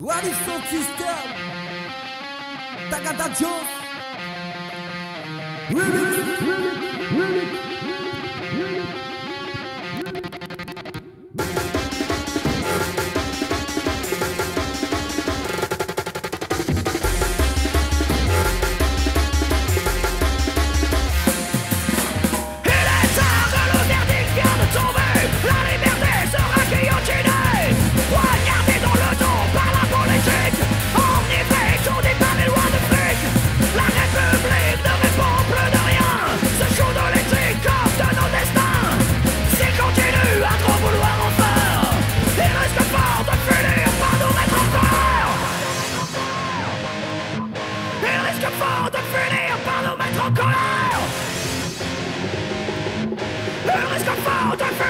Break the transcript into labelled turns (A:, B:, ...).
A: What is sound system? Jones. Remix. Remix. Remix. fort de finir par nous mettre en colère. Le risque fort de finir